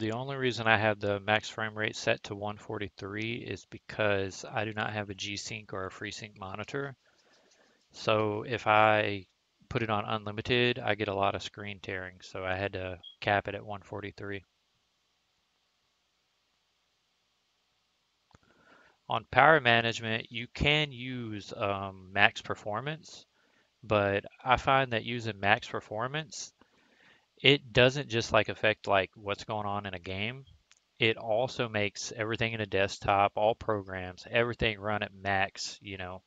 The only reason I have the max frame rate set to 143 is because I do not have a G-Sync or a FreeSync monitor. So if I put it on unlimited, I get a lot of screen tearing. So I had to cap it at 143. On power management, you can use um, max performance, but I find that using max performance, it doesn't just like affect like what's going on in a game. It also makes everything in a desktop, all programs, everything run at max, you know.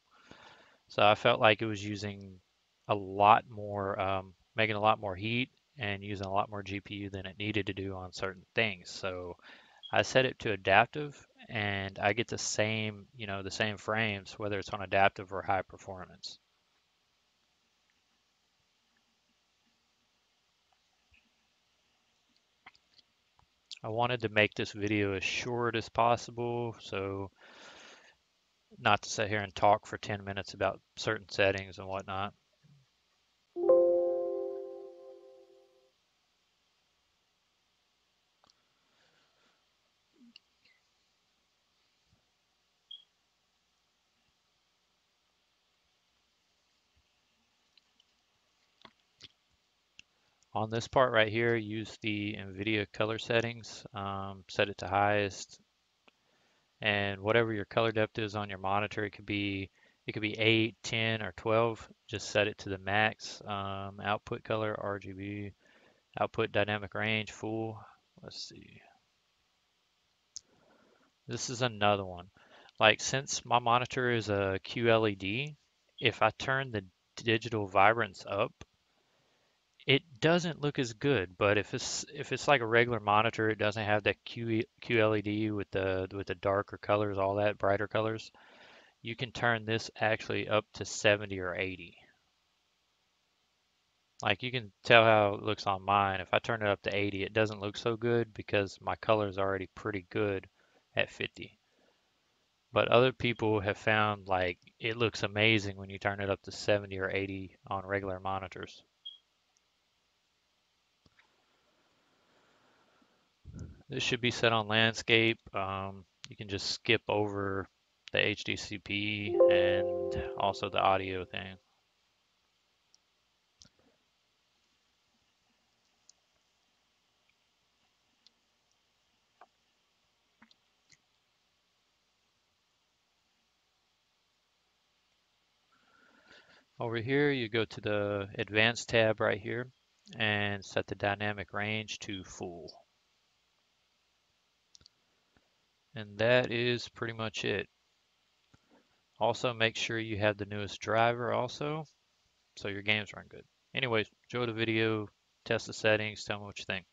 So I felt like it was using a lot more, um, making a lot more heat and using a lot more GPU than it needed to do on certain things. So I set it to adaptive and I get the same, you know, the same frames, whether it's on adaptive or high performance. I wanted to make this video as short as possible, so not to sit here and talk for 10 minutes about certain settings and whatnot. On this part right here, use the NVIDIA color settings, um, set it to highest, and whatever your color depth is on your monitor, it could be it could be 8, 10, or 12. Just set it to the max. Um, output color, RGB, output dynamic range, full. Let's see. This is another one. Like since my monitor is a QLED, if I turn the digital vibrance up, it doesn't look as good, but if it's if it's like a regular monitor, it doesn't have that Q, QLED with the with the darker colors, all that brighter colors. You can turn this actually up to 70 or 80. Like you can tell how it looks on mine. If I turn it up to 80, it doesn't look so good because my color is already pretty good at 50. But other people have found like it looks amazing when you turn it up to 70 or 80 on regular monitors. This should be set on landscape. Um, you can just skip over the HDCP and also the audio thing. Over here, you go to the advanced tab right here and set the dynamic range to full. And that is pretty much it. Also, make sure you have the newest driver also, so your games run good. Anyways, enjoy the video, test the settings, tell me what you think.